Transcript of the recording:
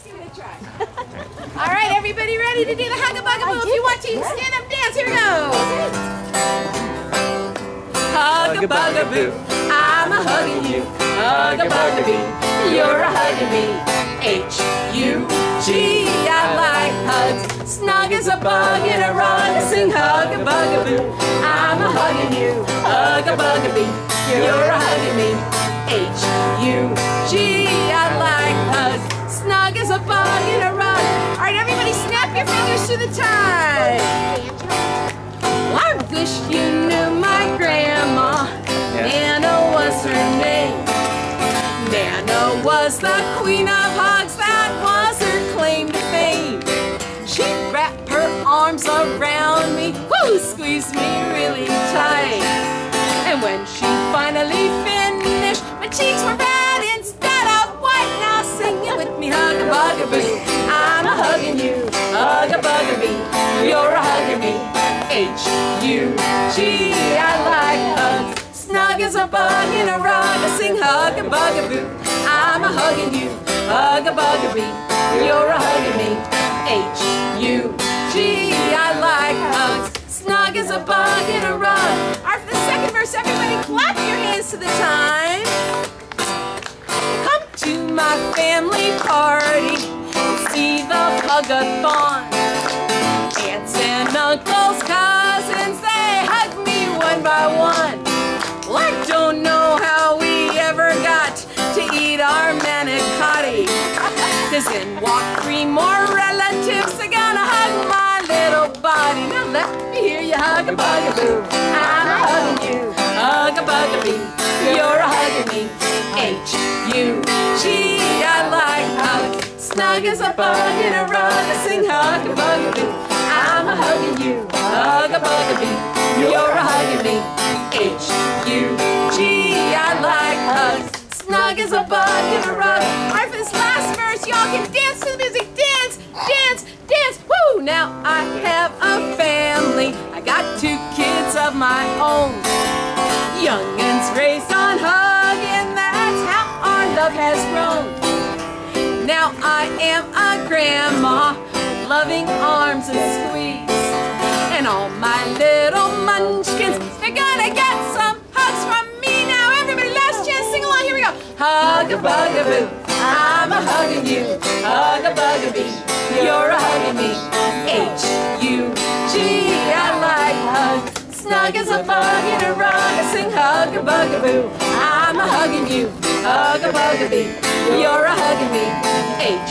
Let's give it a try. All right, everybody ready to do the hugga bugaboo? If you want to, you can stand up and dance. Here we go. Hugga bugga boo. I'm a hugging you. Hugga bugaboo, you're a hugging me. H U G, I like hugs. Snug as a bug in a rug. I sing hugga bugaboo. I'm a hugging you. Hugga bugaboo, you're a hugging me. H U G, I like hugs. Snug as a bug in a rug. All right, everybody, snap your fingers to the time. I wish you knew my grandma. Nana was her name. Nana was the queen of hugs. That was her claim to fame. She wrapped her arms around me, woo, squeezed me really tight. And when she finally hug bugaboo. You're hugging me. H U G. I like hugs. Snug as a bug in a rug. I sing hug a bugaboo. I'm a hugging you, hug a bugaboo. You're a hugging me. H U G. I like hugs. Snug as a bug in a rug. All right, for the second verse, everybody clap your hands to the time. Come to my family party. See the hug-a-thon. Aunts and uncles, cousins, they hug me one by one. Well, I don't know how we ever got to eat our manicotti. Cause in walk three more relatives, they're gonna hug my little body. Now let me hear you hug a bugaboo. I'm hugging you, hug a bugaboo. You're a hugging me. H U G, I like hugs. Snug as a bug in a rug, I sing hug a bugaboo. A hugging you, hug a bugaboo. You're a hugging me. H U G, I like hugs. Snug as a bug in a rug. All right, for this last verse, y'all can dance to the music. Dance, dance, dance. Woo! Now I have a family. I got two kids of my own. Youngins raised on hugging. That's how our love has grown. Now I am a grandma, loving arms. And all my little munchkins, they're gonna get some hugs from me. Now everybody, last chance, sing along. Here we go. Hug a bugaboo, I'm a hugging you. Hug a bugaboo, you're a hugging me. H U G, I like hugs. Snug as a bug in a rug, I sing hug a bugaboo. I'm a hugging you, hug a bugaboo. You're a hugging me. H